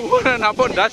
Wuh, napon das.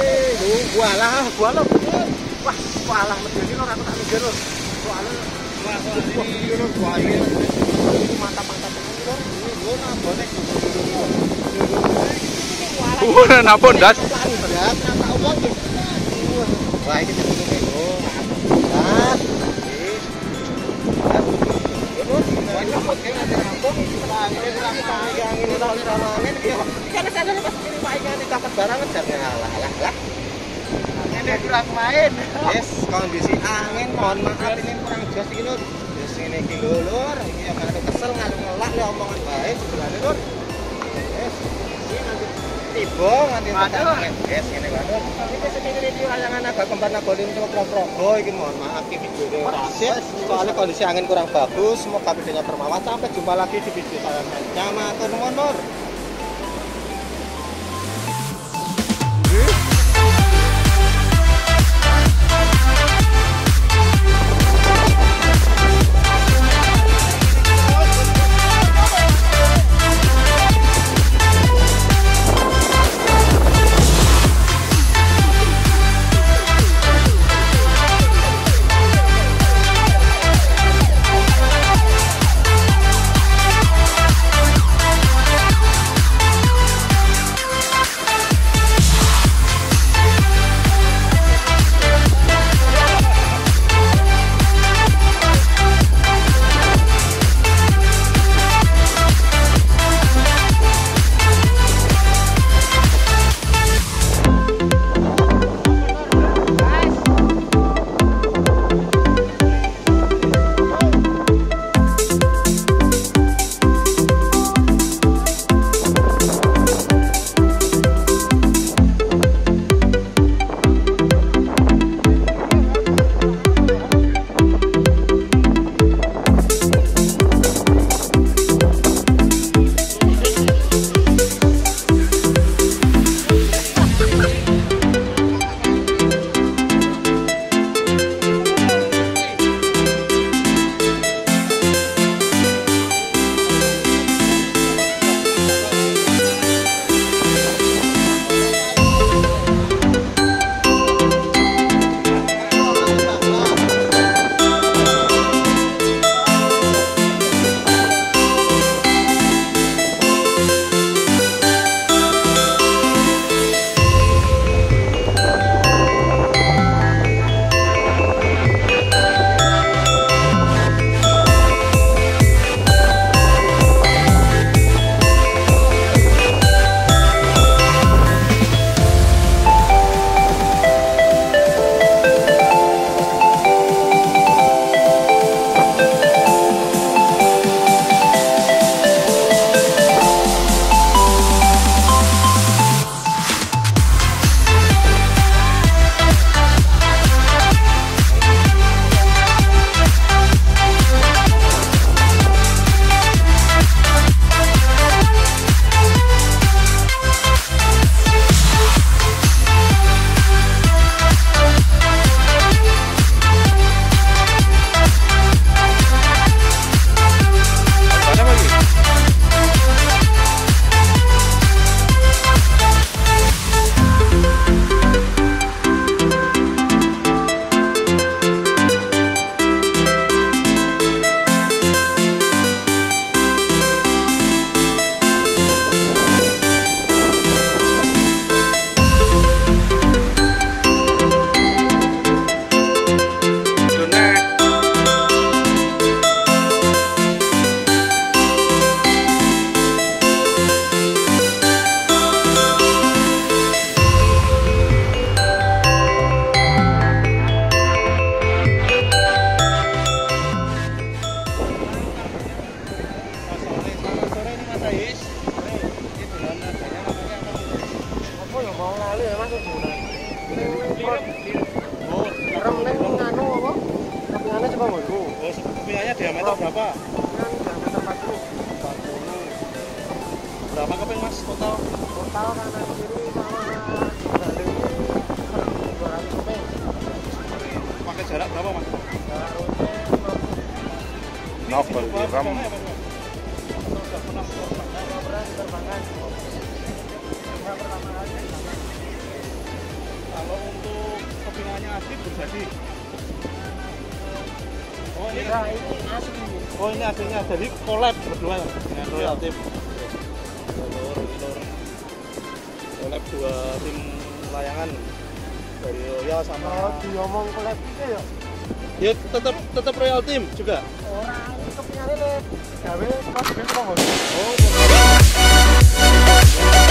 Walah walah. Wah, walah medeni tak mikir lho. Walah. Wah, wah ini lho wah ini. Lho. Lho napa ndas? Wah, ini jenenge lho. Das. Yes, kondisi angin mohon maaf ini kurang jelas iki lur. Wis ngene iki lur, iki ya karo kesel ngalu ngelak le omongan bae sebenarnya lur. Yes. Nanti tiba nganti Waduh. Yes, ngene wae lur. Iki sedene iki layangan agak kembar nagolin pro-pro iki mohon maaf iki videone ora sip. Soalnya kondisi angin kurang bagus, semoga videonya bermanfaat. Sampai jumpa lagi di video selanjutnya. Matur nuwun lur. lali ya Mas. Rem ning nganu apa? Kabinane coba nggo. Oh, kabinannya diameter berapa? yang diameter 40. Berapa keping Mas total? Total kanan kiri sama keping. Pakai jarak berapa Mas? Jarak 50. Nopel. Berjadi. Oh ini Nah, ini asli. Oh ini aslinya jadi collab berdua dengan Royal Team. Lur, lur. Collab dua tim layangan dari Royal sama Kalau diomong collab gitu ya, ya tetap tetap Royal Team juga. orang kepingannya gawe pas gitu kok. Oh,